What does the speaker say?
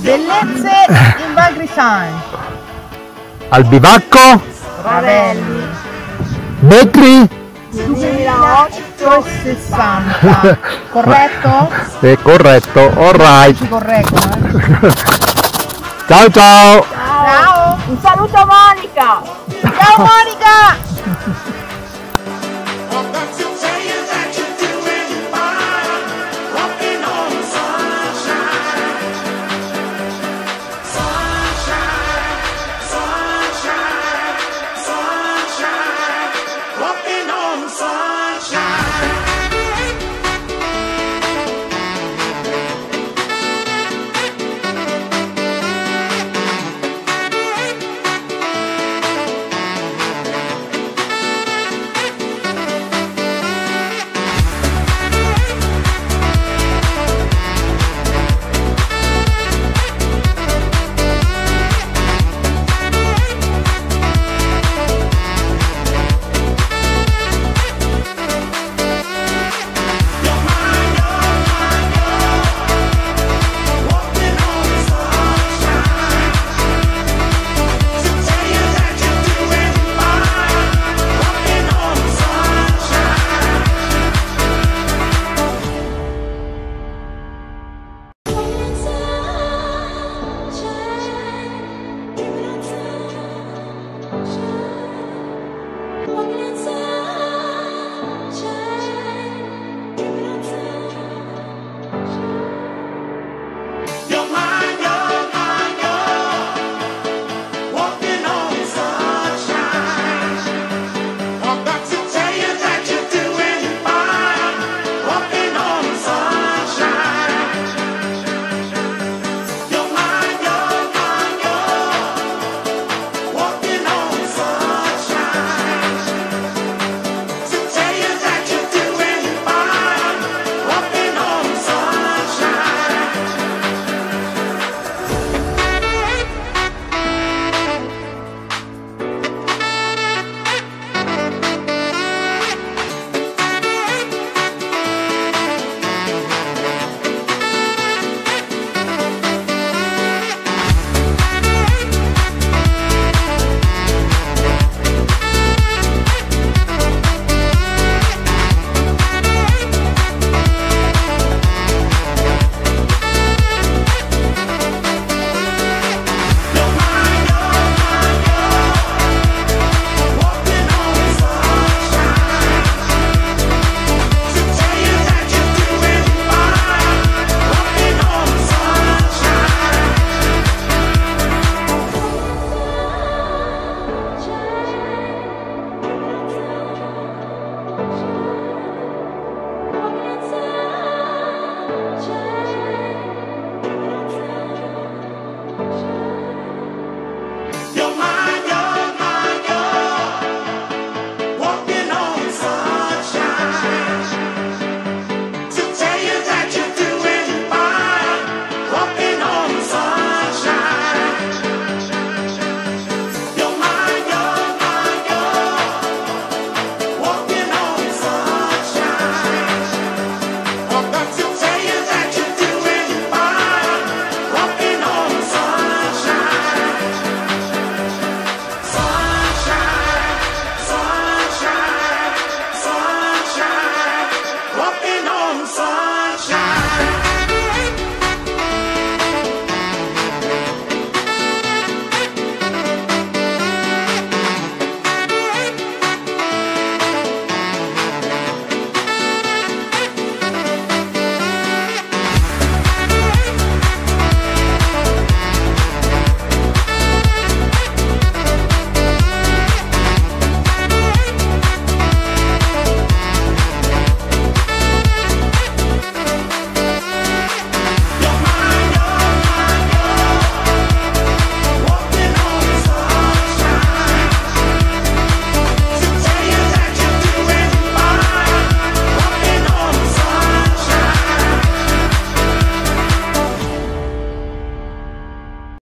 Bellezze in Val Grisant. Al bivacco? Ravelli. Becri? 2860. Corretto? È corretto, alright. Ci correggono, eh. Ciao ciao! Ciao! Un saluto a Monica! Ciao Monica!